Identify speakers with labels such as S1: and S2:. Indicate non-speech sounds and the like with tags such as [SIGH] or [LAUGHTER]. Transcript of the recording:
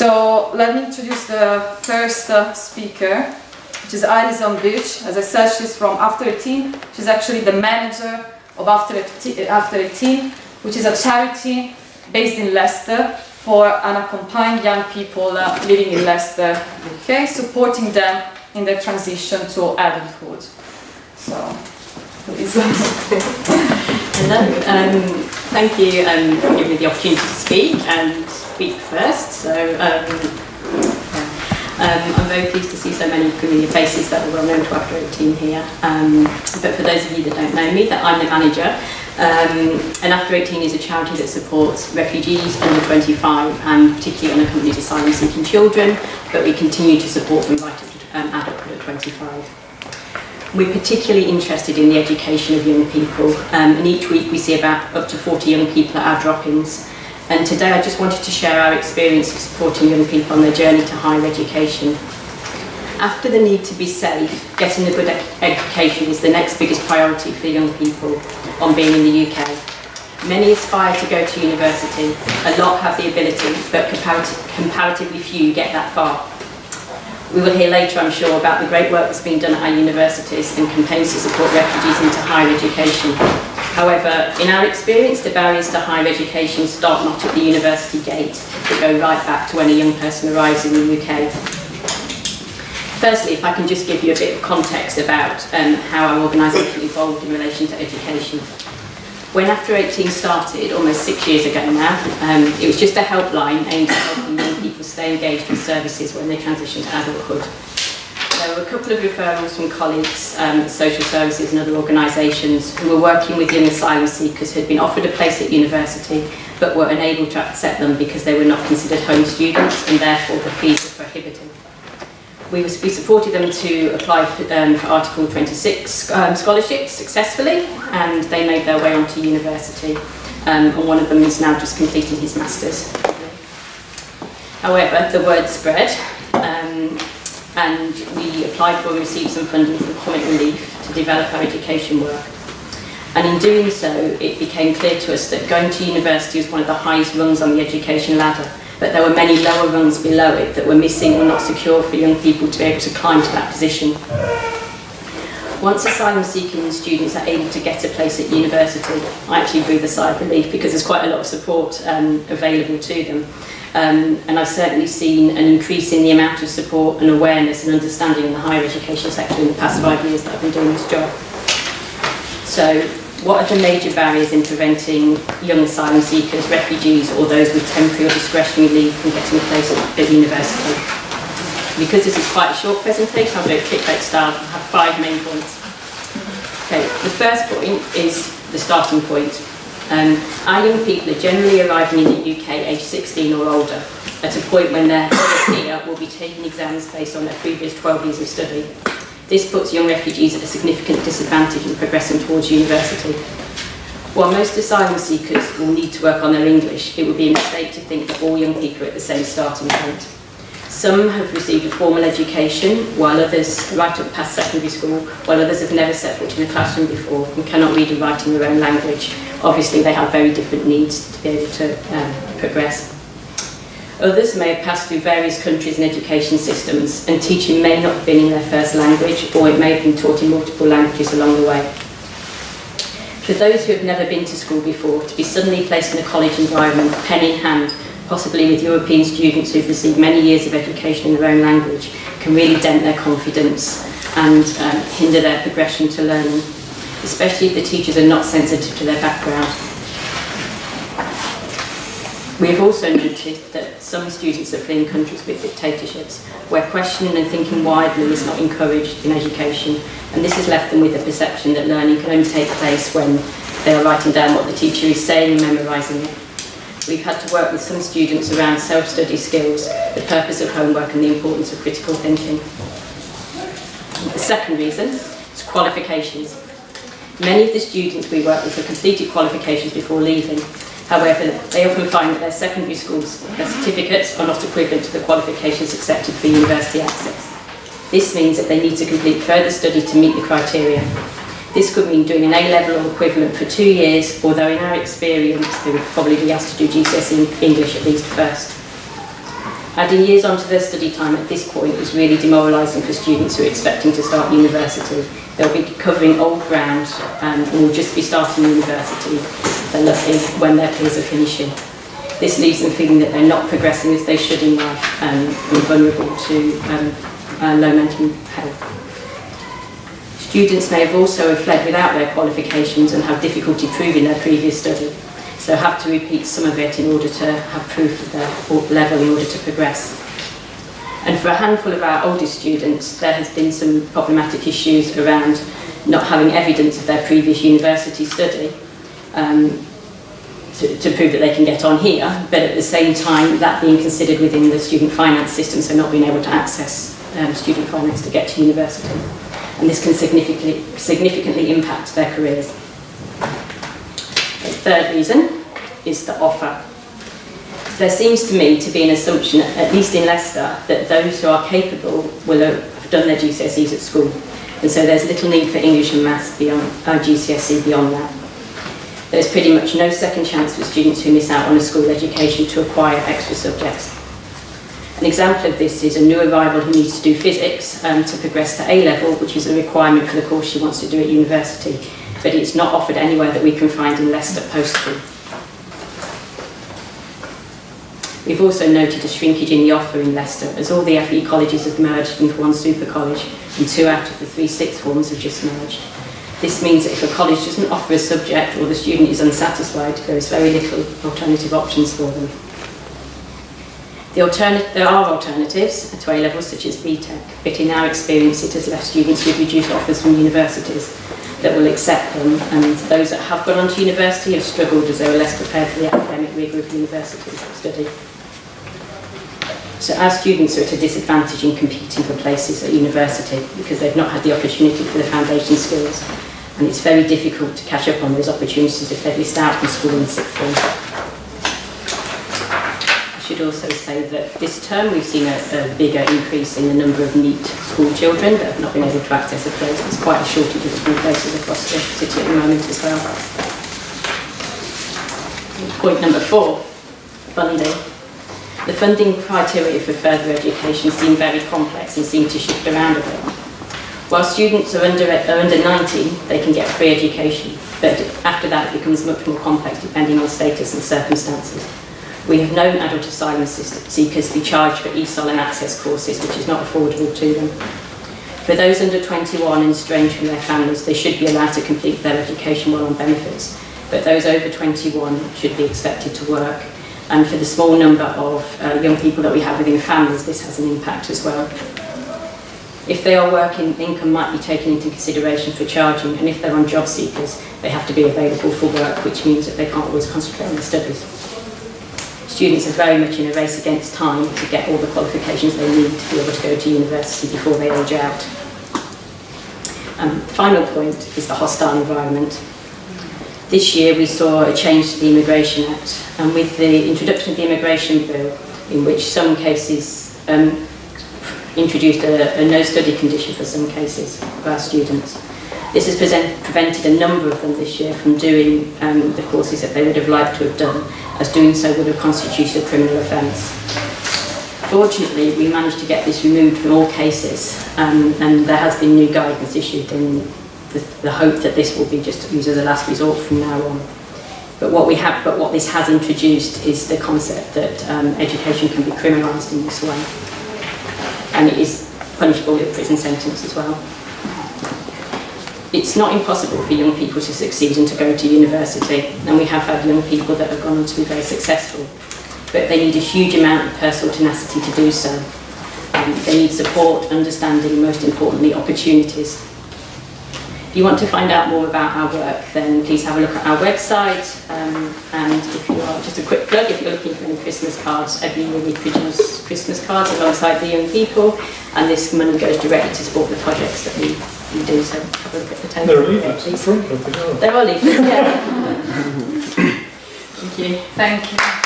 S1: So let me introduce the first uh, speaker, which is Alison Birch. As I said, she's from After 18. She's actually the manager of After 18, After 18 which is a charity based in Leicester for unaccompanied young people uh, living in Leicester, UK, supporting them in their transition to adulthood. So, please. [LAUGHS]
S2: Hello, um, thank you um, for giving me the opportunity to speak and speak first. So, um, um, I'm very pleased to see so many familiar faces that are well known to After 18 here. Um, but for those of you that don't know me, that I'm the manager. Um, and After 18 is a charity that supports refugees under 25 and particularly unaccompanied asylum seeking children, but we continue to support them right up to adulthood at 25. We're particularly interested in the education of young people um, and each week we see about up to 40 young people at our drop-ins. And today I just wanted to share our experience of supporting young people on their journey to higher education. After the need to be safe, getting a good ed education is the next biggest priority for young people on being in the UK. Many aspire to go to university, a lot have the ability, but comparatively few get that far. We will hear later, I'm sure, about the great work that's been done at our universities and campaigns to support refugees into higher education. However, in our experience, the barriers to higher education start not at the university gate, but go right back to when a young person arrives in the UK. Firstly, if I can just give you a bit of context about um, how our organisation evolved in relation to education. When After 18 started, almost six years ago now, um, it was just a helpline aimed at helping young people stay engaged with services when they transition to adulthood. There were a couple of referrals from colleagues, um, social services and other organisations who were working with young asylum seekers who had been offered a place at university but were unable to accept them because they were not considered home students and therefore the fees were prohibitive we, was, we supported them to apply for, um, for Article 26 um, scholarships successfully and they made their way onto university um, and one of them is now just completing his Masters. However, the word spread and we applied for and received some funding from Comic Relief to develop our education work. And in doing so, it became clear to us that going to university was one of the highest rungs on the education ladder but there were many lower rungs below it that were missing or not secure for young people to be able to climb to that position. Once asylum seeking students are able to get a place at university, I actually breathe a sigh of relief because there's quite a lot of support um, available to them. Um, and I've certainly seen an increase in the amount of support and awareness and understanding in the higher education sector in the past five years that I've been doing this job. So what are the major barriers in preventing young asylum seekers, refugees or those with temporary or discretionary leave from getting a place at university? Because this is quite a short presentation, I'll it clickbait style, and have five main points. Okay, the first point is the starting point. Um, our young people are generally arriving in the UK aged 16 or older, at a point when their will be taking exams based on their previous 12 years of study. This puts young refugees at a significant disadvantage in progressing towards university. While most asylum seekers will need to work on their English, it would be a mistake to think that all young people are at the same starting point. Some have received a formal education, while others, right up past secondary school, while others have never set foot in a classroom before and cannot read and write in their own language. Obviously, they have very different needs to be able to um, progress. Others may have passed through various countries and education systems, and teaching may not have been in their first language, or it may have been taught in multiple languages along the way. For those who have never been to school before, to be suddenly placed in a college environment, pen in hand, possibly with European students who've received many years of education in their own language, can really dent their confidence and um, hinder their progression to learning, especially if the teachers are not sensitive to their background we have also noted that some students are fleeing countries with dictatorships, where questioning and thinking widely is not encouraged in education, and this has left them with the perception that learning can only take place when they are writing down what the teacher is saying and memorising it. We've had to work with some students around self-study skills, the purpose of homework and the importance of critical thinking. The second reason is qualifications. Many of the students we work with have completed qualifications before leaving, However, they often find that their secondary schools their certificates are not equivalent to the qualifications accepted for university access. This means that they need to complete further study to meet the criteria. This could mean doing an A-level or equivalent for two years, although in our experience they would probably be asked to do GCSE English at least first. Adding years onto their study time at this point is really demoralising for students who are expecting to start university. They'll be covering old ground um, and will just be starting university, they're lucky, when their peers are finishing. This leaves them feeling that they're not progressing as they should in life um, and vulnerable to um, uh, low mental health. Students may have also fled without their qualifications and have difficulty proving their previous study, so have to repeat some of it in order to have proof of their level in order to progress. And for a handful of our oldest students, there has been some problematic issues around not having evidence of their previous university study. Um, to, to prove that they can get on here, but at the same time that being considered within the student finance system, so not being able to access um, student finance to get to university. And this can significantly, significantly impact their careers. The third reason is the offer. There seems to me to be an assumption, at least in Leicester, that those who are capable will have done their GCSEs at school. And so there's little need for English and Maths beyond our uh, GCSE beyond that. There's pretty much no second chance for students who miss out on a school education to acquire extra subjects. An example of this is a new arrival who needs to do physics um, to progress to A-level, which is a requirement for the course she wants to do at university, but it's not offered anywhere that we can find in Leicester post-school. We've also noted a shrinkage in the offer in Leicester, as all the FE colleges have merged into one super college, and two out of the three sixth forms have just merged. This means that if a college doesn't offer a subject or the student is unsatisfied, there is very little alternative options for them. The there are alternatives to A-levels such as BTEC, but in our experience it has left students with reduced offers from universities that will accept them and those that have gone on to university have struggled as they were less prepared for the academic rigour of university study. So our students are at a disadvantage in competing for places at university because they've not had the opportunity for the foundation skills and it's very difficult to catch up on those opportunities if they've missed out from school in sixth form. I should also say that this term we've seen a, a bigger increase in the number of NEET school children that have not been able to access a place. There's quite a shortage of school places across the city at the moment as well. Point number four, funding. The funding criteria for further education seem very complex and seem to shift around a bit. While students are under, are under 19, they can get free education, but after that it becomes much more complex depending on status and circumstances. We have known adult asylum seekers be charged for ESOL and access courses, which is not affordable to them. For those under 21 and estranged from their families, they should be allowed to complete their education while on benefits, but those over 21 should be expected to work. And for the small number of uh, young people that we have within families, this has an impact as well. If they are working, income might be taken into consideration for charging, and if they're on job seekers, they have to be available for work, which means that they can't always concentrate on their studies. Students are very much in a race against time to get all the qualifications they need to be able to go to university before they age out. Um, final point is the hostile environment. This year we saw a change to the Immigration Act, and with the introduction of the Immigration Bill, in which some cases um, introduced a, a no-study condition for some cases of our students. This has prevented a number of them this year from doing um, the courses that they would have liked to have done, as doing so would have constituted a criminal offence. Fortunately, we managed to get this removed from all cases, um, and there has been new guidance issued in the, the hope that this will be just used as a last resort from now on. But what we have, but what this has introduced is the concept that um, education can be criminalised in this way and it is punishable with prison sentence as well. It's not impossible for young people to succeed and to go to university, and we have had young people that have gone on to be very successful, but they need a huge amount of personal tenacity to do so. Um, they need support, understanding, and most importantly, opportunities if you want to find out more about our work, then please have a look at our website. Um, and if you are, just a quick plug, if you're looking for any Christmas cards, every year we produce Christmas cards alongside the young people. And this money goes directly to support the projects that we, we do. So have a look at the table.
S3: There are leaflets in front of
S2: There are leaflets, yeah. [LAUGHS] Thank you.
S1: Thank you.